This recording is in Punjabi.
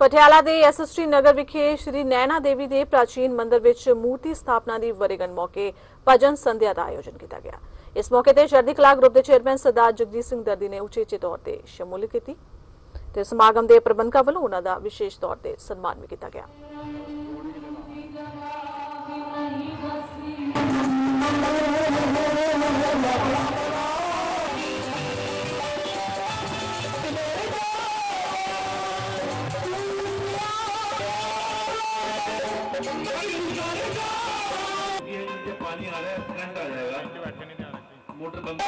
ਪਟਿਆਲਾ ਦੇ ਐਸਐਸਟੀ ਨਗਰ ਵਿਖੇ ਸ਼੍ਰੀ ਨੈਣਾ ਦੇਵੀ ਦੇ ਪ੍ਰਾਚੀਨ ਮੰਦਿਰ ਵਿੱਚ ਮੂਰਤੀ ਸਥਾਪਨਾ ਦੀ ਵਰੇਗੰਢ ਮੌਕੇ ਭਜਨ ਸੰਧਿਆ ਦਾ ਆਯੋਜਨ ਕੀਤਾ ਗਿਆ। ਇਸ ਮੌਕੇ ਤੇ ਸ਼ਰਦੀ ਕਲਾ ਗਰੁੱਪ ਦੇ ਚੇਅਰਮੈਨ ਸਰਦਾਰ ਜਗਜੀਤ ਸਿੰਘ ਦਰਦੀ ਨੇ ਉਚੇਚੇ ਤੌਰ ਤੇ ਸ਼ਮੂਲੀਅਤ ਕੀਤੀ ਤੇ ਸਮਾਗਮ ਦੇ ਪ੍ਰਬੰਧਕਾਂ ਵੱਲੋਂ ਉਹਨਾਂ ਦਾ ਵਿਸ਼ੇਸ਼ ਤੌਰ ਤੇ ਸਨਮਾਨ ਵੀ ਕੀਤਾ ਗਿਆ। ये नीचे पानी आ रहा है करंट आ जाएगा मोटर बंद